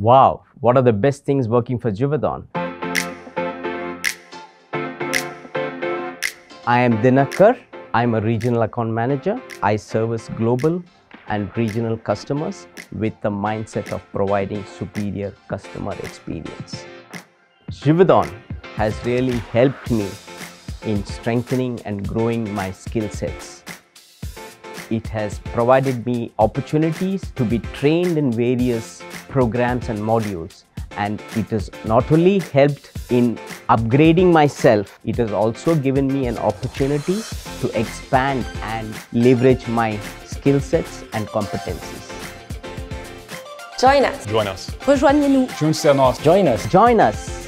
Wow, what are the best things working for Givaudan? I am Dinakar. I'm a regional account manager. I service global and regional customers with the mindset of providing superior customer experience. Givaudan has really helped me in strengthening and growing my skill sets. It has provided me opportunities to be trained in various programs and modules and it has not only helped in upgrading myself, it has also given me an opportunity to expand and leverage my skill sets and competencies. Join us. Join us. Rejoignez-nous. Junte-se a nós. Join us. Join us.